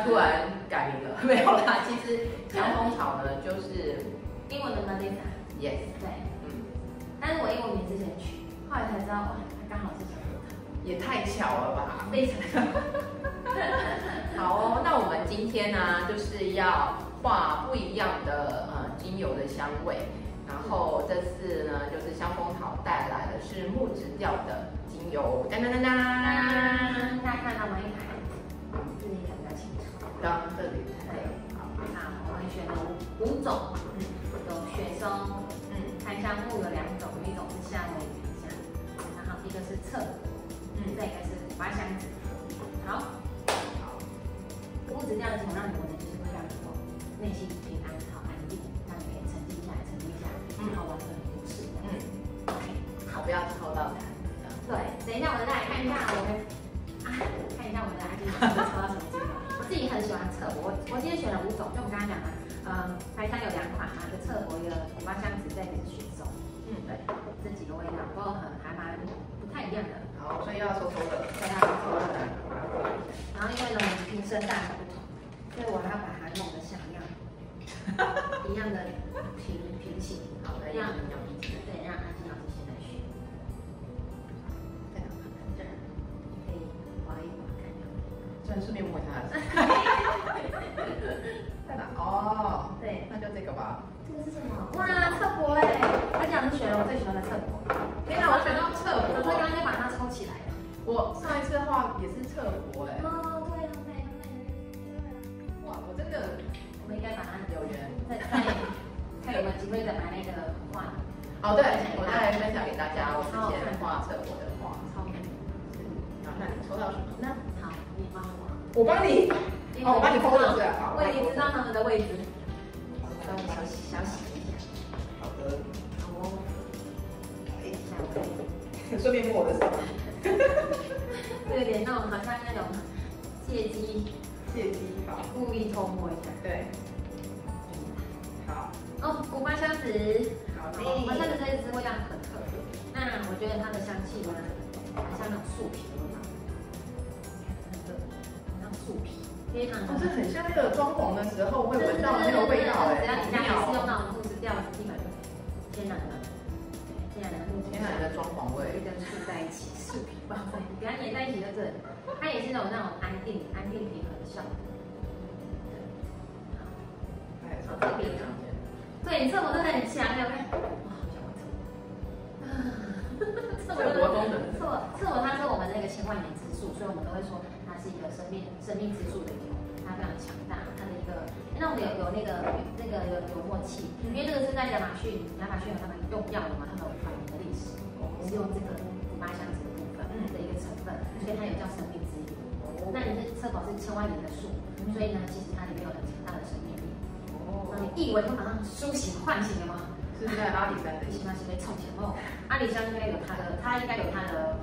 他突然改名了，没有啦。其实香蜂草呢，就是英文的 Melissa。Yes。对，嗯。但是我英文名之前取，后来才知道，哇，刚好是小葡萄。也太巧了吧！非常巧。好哦，那我们今天呢，就是要画不一样的呃精油的香味。然后这次呢，就是香风草带来的是木质调的精油。当当当当，大家看到吗？一台，这里看比较清楚。刚这里。对。好，那我们选了五种，嗯，有雪松，嗯，看一下木有两种，一种是夏威夷香，然后一个是侧柏，嗯，再一个是花香子。好。木质调的从让你闻的就是会让你内心平安、好侧，我我今天选了五种，就我们刚刚讲的，嗯，台香有两款嘛，一个侧柏，一个古巴香子，再一个是雪松。嗯，对，这几个味道都很还蛮不太一样的。好，所以要抽抽的，对，要抽抽的。然后因为呢，我们瓶身大。所以我还要把它弄得像一样，一样的平平行，好的，让对，让阿金老师现在学。在？这儿，可以划一划看看。顺顺便摸一下。对，那就这个吧。这个是什么？哇，侧柏哎！阿金老师选了我最喜欢的侧柏。天哪，我选到侧柏。我刚刚就把它抽起来了。我上一次画也是侧柏哎哇。我真的，我们应该把它有缘，再再看有没有机会再把那个画。哦，对，我再来分享给大家我之前画测我的画。超美。好，那你抽到什么呢？好，你帮我。我帮你。哦，我帮你抽的是。好，我已经知道他们的位置。稍微小洗小洗一下。好的。好哦。哎，顺便摸我的手。这有点那种好像那种借机。借机好，故意偷摸一下。对，好。哦，古巴香子。好的。古巴香子这一支味道很特别，那我觉得它的香气呢，很像那种树皮味道。那个，像树皮，非常。哦，这很像那个装潢的时候会闻到那个味道哎。只要你家里是用那种木质调，基本天然的，天然的木天然的装潢味，跟树在一起，树皮包在，给它粘在一起就是，它也是那种那种安定、安定平衡。效果。好，这边对，侧膜真的很强，有没有？哇，好想玩侧侧膜中的侧侧膜，它是我们那个千万年之树，所以我们都会说它是一个生命生命之树的牛，它非常强大，它的一个，那我们有有那个那个有有默契，因为这个是在亚马逊，亚马逊有他们用药的嘛，他们有百年的历史，是用这个古巴香子的部分的一个成分，所以它有叫生命。那你是测宝是千万年的树，所以呢，其实它里面有很强大的生命力。哦，那你一闻就马上苏醒唤醒了吗？是在阿里山的，起码是被冲起来哦。阿里山应该有它的，它应该有它的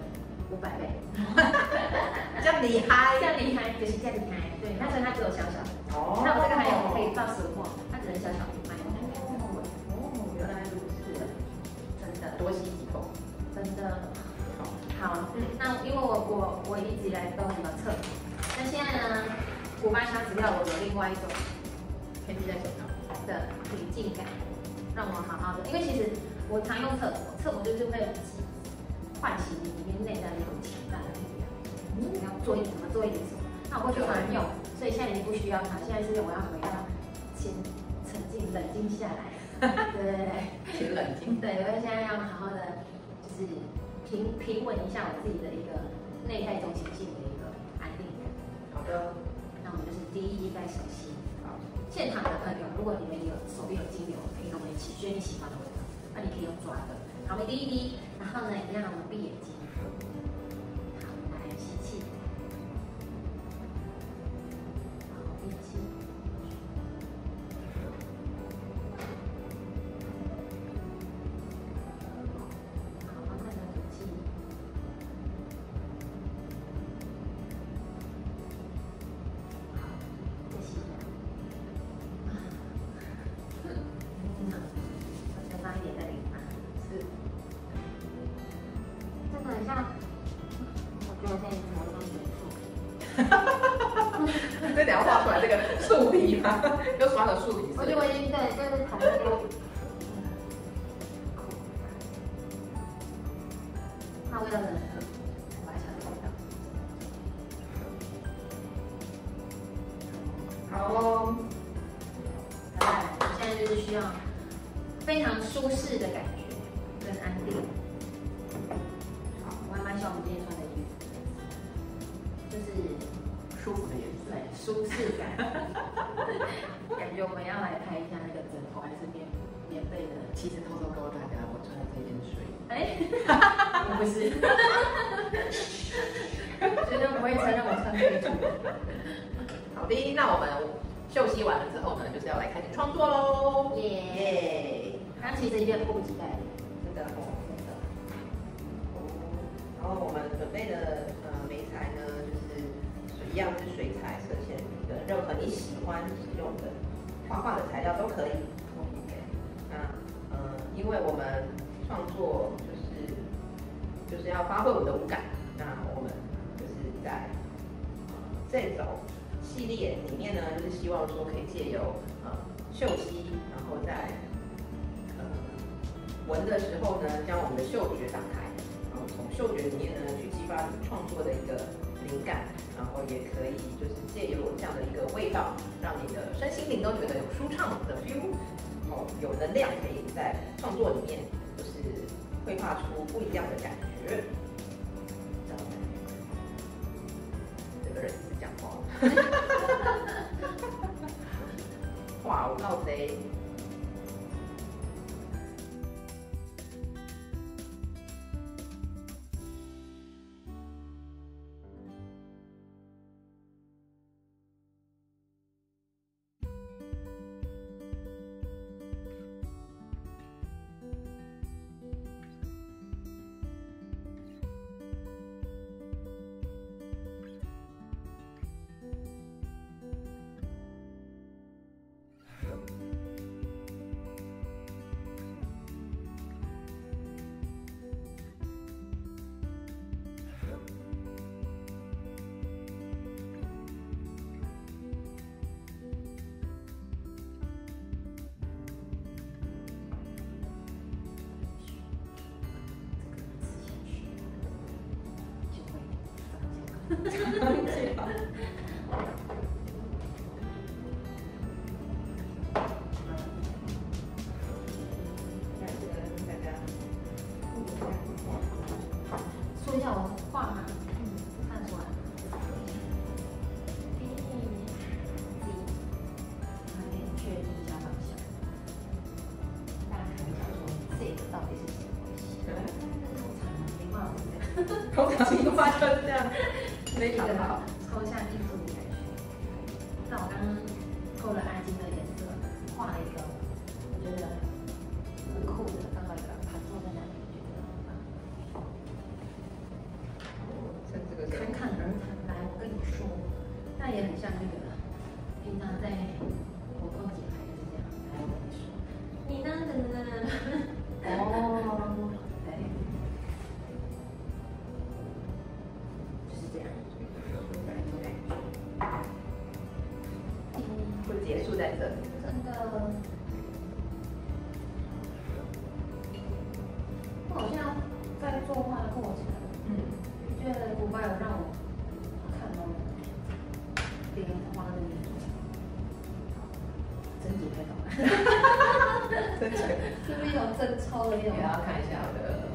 五百倍。这样厉害，这样厉害，就是这样厉害。对，那所以它只有小小。哦。那我这个还有可以到十五它只能小小的卖。哦，原来如此。真的。多吸几口。真的。好，嗯，那因为我我我一直以来都很测，那现在呢，古巴香子料我有另外一种，可以记在手上的平静感，让我好好的，因为其实我常用测测膜就是会唤醒你里面内在的一种强大的力量，你要做一点什么，做一点什么，那我就常用，所以现在已经不需要它，现在是我要回到先沉静冷静下来，对对对，先冷静，对，我现在要好好的就是。平平稳一下我自己的一个内在中心性的一个安定感。好的，那我们就是第一在手心。好，现场的朋友，如果你们有手边有精油，可以跟我们一起选你喜欢的味道，那你可以用抓的。好，我们滴一滴，然后呢，一样我们闭眼睛。又刷了树皮。我觉得我已经对，就是谈那个。那味道很，我还想味道。好哦。来，现在就是需要非常舒适的感觉觉我们要来拍一下那个枕头还是棉棉被的。其实偷偷告诉大家，我穿的这件睡衣。哎，我不是，绝对不会承认我穿这件。好的，那我们休息完了之后呢，就是要来开始创作喽。耶！刚其实有点迫不及待，真的哦，真的。然后我们准备的呃媒材呢，就是水一样是水彩、色铅笔的，任何你喜欢使用的画画的材料都可以。OK，那呃，因为我们创作就是就是要发挥我们的五感，那我们就是在呃这种系列里面呢，就是希望说可以借由呃嗅吸，然后在呃闻的时候呢，将我们的嗅觉打开，然后从嗅觉里面呢去激发你创作的一个灵感，然后也可以就是借由这样的一个味道，让你的身心灵都觉得有舒畅的 feel，然后有能量可以在创作里面就是绘画出不一样的感觉。这个人一直讲话，哇，我闹贼。说一下我画吗？嗯，看出来。哎，自己有点确定一下方向。大家看一下，说这个到底是什么东西？通常名画是这样，通常一画就是这样，非常好。抽象艺术的感觉。那我刚刚勾了阿金的颜色，画了一个，我觉得很酷的，刚好一个盘坐在那里，觉得很棒。趁这个时候侃侃而谈，来，我跟你说，那也很像那个是不是一种真抽的一种给？大家看一下我的，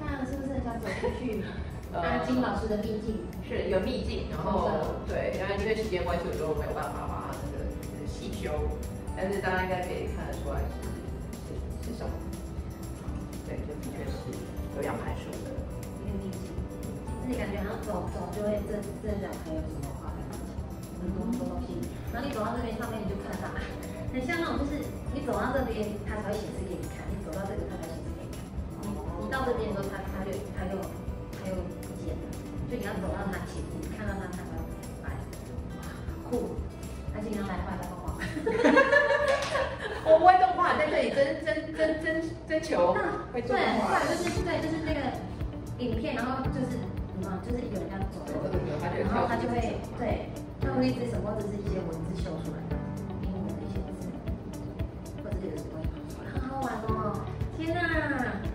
看是不是很想走出去？阿金老师的秘境，是有秘境，然后对，因为因为时间关系，我就没有办法把它那个就是细修，但是大家应该可以看得出来是是是什么。对，就的确是有两排树的。一个秘境，那你感觉好像走走就会这这两还有什么画面，很多很多东西，然后你走到这边上面你就看得到，很像那种就是你走到这边它才会显示给你看，你走到这个它才显示给你看，你你到这边的时候它它就它就它又不见了，就你要走到它前面，看到它它才会来，哇，酷，而且你要来画一下画画。我不会动画，在这里征征征征征求会做对，动画后来。就是对，就是那个影片，然后就是什么，就是有人要走，走然后他就会对，他会一直什么，或者是一些文字秀出来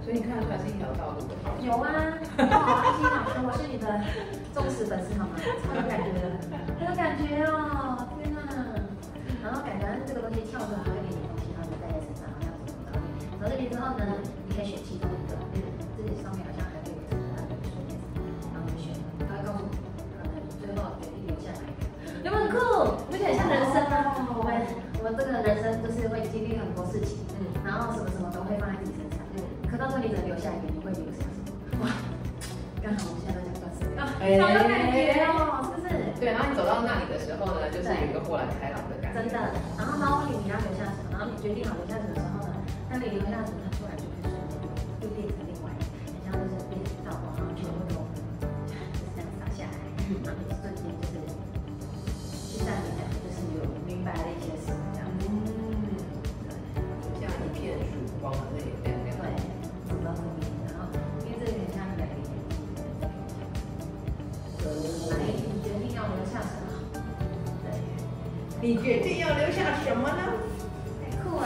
所以你看得出来是一条道路。有啊，哈哈哈老师，我是你的忠实粉丝，好吗？超有感觉的，很有感觉哦，天哪！然后感觉这个东西跳出来，还会给你东西，然后你带在身上，好像什么的。然后这边之后呢，你可以选其中好有感觉哦，是不是？对，然后你走到那里的时候呢，就是有一个豁然开朗的感觉。真的。然后包括你你要留下什么，然后你决定好留下什么时候呢？那你留下什么，你决定要留下什么呢？太酷了！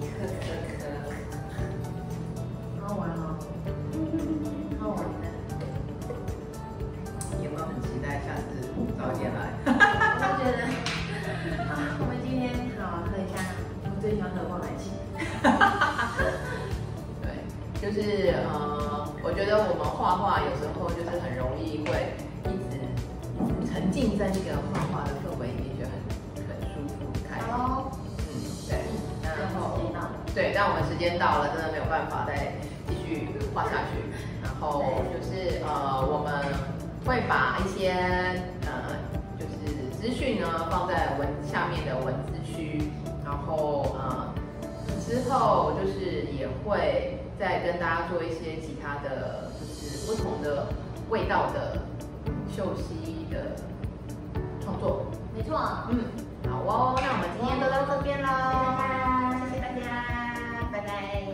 可可可。好好玩哦，好 好玩的。你有没有很期待下次早一点来？我都觉得啊，我们今天好喝一下我最喜欢喝的奶茶。对，就是呃，我觉得我们画画有时候就是很容易会一直沉浸在那个画画的氛围里面，觉得很很舒服、很开心。好，嗯，对。然后。对，但我们时间到了，真的没有办法再继续画下去。然后就是呃，我们会把一些呃，就是资讯呢放在文下面的文字区，然后呃之后就是也会再跟大家做一些其他的，就是不同的味道的秀熙的创作。没错。嗯，好哦，那我们今天就到这边喽。谢谢大家，拜拜。拜。